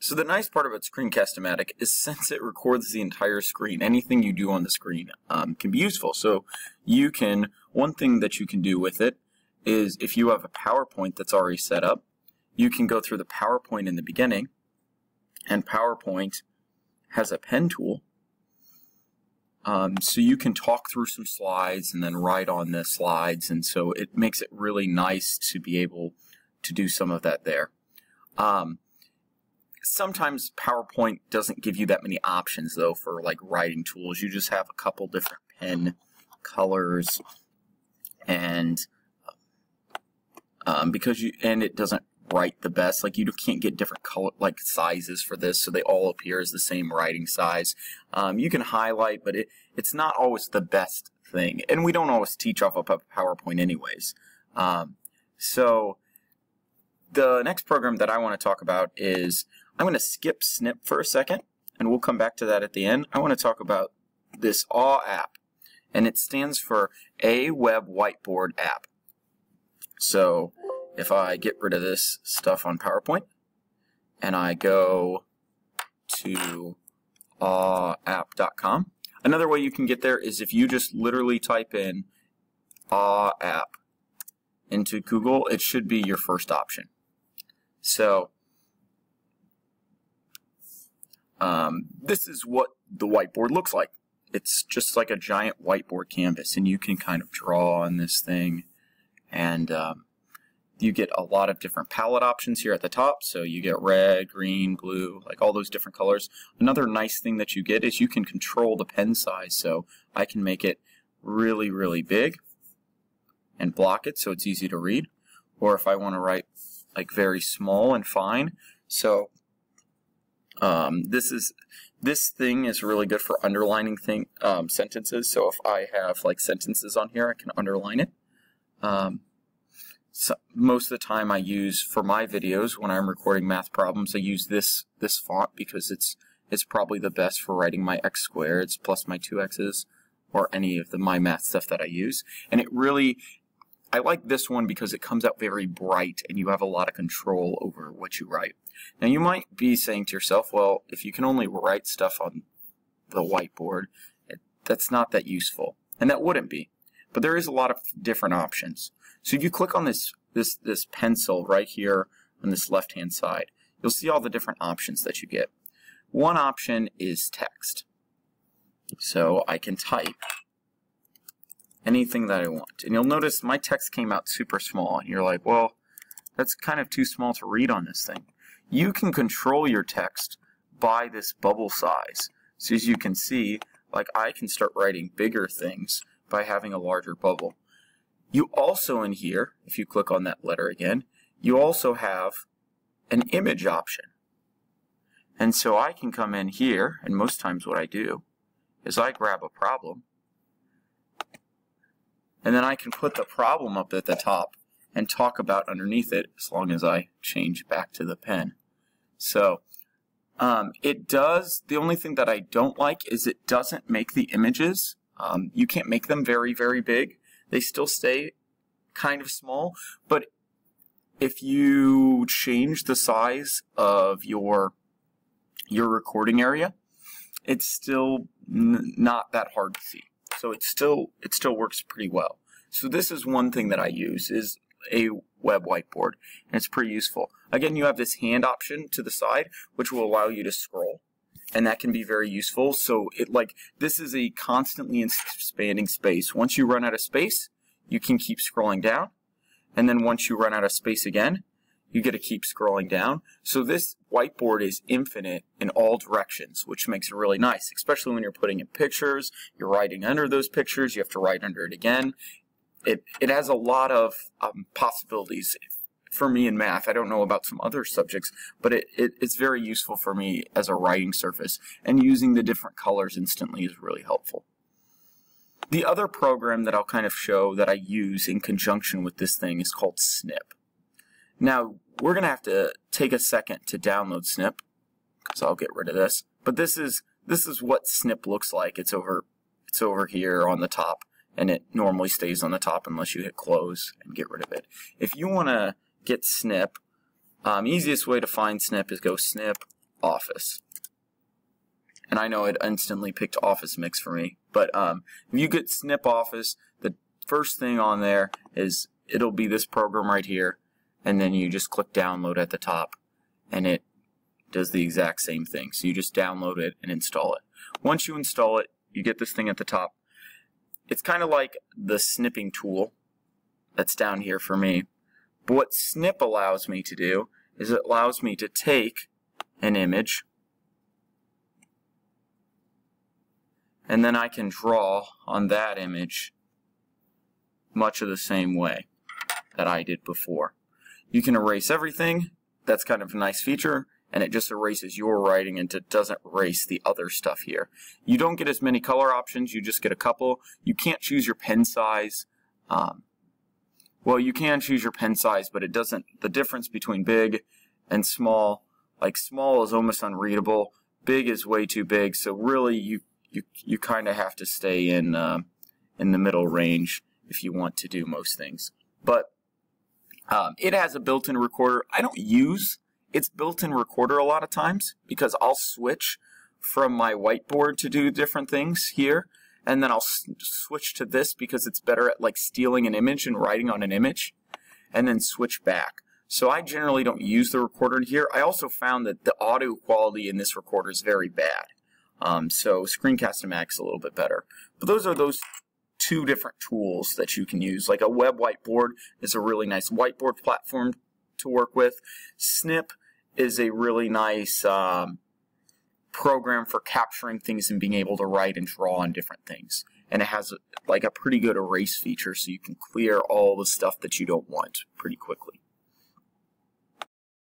So the nice part about Screencast-O-Matic is since it records the entire screen, anything you do on the screen um, can be useful. So you can, one thing that you can do with it is if you have a PowerPoint that's already set up, you can go through the PowerPoint in the beginning, and PowerPoint has a pen tool. Um, so you can talk through some slides and then write on the slides, and so it makes it really nice to be able to do some of that there. Um, sometimes PowerPoint doesn't give you that many options though for like writing tools. You just have a couple different pen colors and um, because you and it doesn't write the best. Like you can't get different color like sizes for this, so they all appear as the same writing size. Um, you can highlight, but it it's not always the best thing, and we don't always teach off of PowerPoint anyways. Um, so the next program that I want to talk about is I'm going to skip Snip for a second, and we'll come back to that at the end. I want to talk about this AW app, and it stands for A Web Whiteboard App. So if I get rid of this stuff on PowerPoint, and I go to awapp.com, another way you can get there is if you just literally type in AW app into Google, it should be your first option. So um, this is what the whiteboard looks like. It's just like a giant whiteboard canvas, and you can kind of draw on this thing, and um, you get a lot of different palette options here at the top. So you get red, green, blue, like all those different colors. Another nice thing that you get is you can control the pen size. So I can make it really, really big and block it so it's easy to read. Or if I want to write like very small and fine. So um, this is this thing is really good for underlining thing um, sentences. So if I have like sentences on here, I can underline it. Um, so most of the time I use for my videos when I'm recording math problems, I use this this font because it's it's probably the best for writing my x squareds plus my two x's or any of the my math stuff that I use. And it really I like this one because it comes out very bright and you have a lot of control over what you write. Now you might be saying to yourself, well, if you can only write stuff on the whiteboard, it, that's not that useful. And that wouldn't be. But there is a lot of different options. So if you click on this, this, this pencil right here on this left-hand side, you'll see all the different options that you get. One option is text. So I can type anything that I want. And you'll notice my text came out super small. And you're like, well, that's kind of too small to read on this thing. You can control your text by this bubble size. So as you can see, like I can start writing bigger things by having a larger bubble. You also in here, if you click on that letter again, you also have an image option. And so I can come in here, and most times what I do is I grab a problem, and then I can put the problem up at the top and talk about underneath it as long as I change back to the pen. So um, it does, the only thing that I don't like is it doesn't make the images. Um, you can't make them very, very big. They still stay kind of small, but if you change the size of your your recording area, it's still not that hard to see. So it still it still works pretty well. So this is one thing that I use is a web whiteboard, and it's pretty useful. Again, you have this hand option to the side, which will allow you to scroll and that can be very useful. So it like this is a constantly expanding space. Once you run out of space, you can keep scrolling down. And then once you run out of space again, you get to keep scrolling down. So this whiteboard is infinite in all directions, which makes it really nice, especially when you're putting in pictures, you're writing under those pictures, you have to write under it again. It, it has a lot of um, possibilities for me in math. I don't know about some other subjects, but it, it, it's very useful for me as a writing surface. And using the different colors instantly is really helpful. The other program that I'll kind of show that I use in conjunction with this thing is called Snip. Now, we're going to have to take a second to download Snip, because I'll get rid of this. But this is this is what Snip looks like. It's over it's over here on the top, and it normally stays on the top unless you hit close and get rid of it. If you want to get Snip, um, easiest way to find Snip is go Snip Office. And I know it instantly picked Office Mix for me. But um, if you get Snip Office, the first thing on there is it'll be this program right here. And then you just click download at the top. And it does the exact same thing. So you just download it and install it. Once you install it, you get this thing at the top. It's kind of like the snipping tool that's down here for me. But what snip allows me to do is it allows me to take an image and then I can draw on that image much of the same way that I did before. You can erase everything. That's kind of a nice feature and it just erases your writing and it doesn't erase the other stuff here. You don't get as many color options, you just get a couple. You can't choose your pen size. Um, well, you can choose your pen size, but it doesn't, the difference between big and small, like small is almost unreadable, big is way too big, so really you, you, you kind of have to stay in, uh, in the middle range if you want to do most things. But um, it has a built-in recorder. I don't use its built-in recorder a lot of times because I'll switch from my whiteboard to do different things here and then I'll switch to this because it's better at like stealing an image and writing on an image and then switch back. So I generally don't use the recorder here. I also found that the audio quality in this recorder is very bad. Um, so Screencast-O-Matic is a little bit better. But those are those two different tools that you can use. Like a web whiteboard is a really nice whiteboard platform to work with. Snip is a really nice um, program for capturing things and being able to write and draw on different things. And it has like a pretty good erase feature so you can clear all the stuff that you don't want pretty quickly.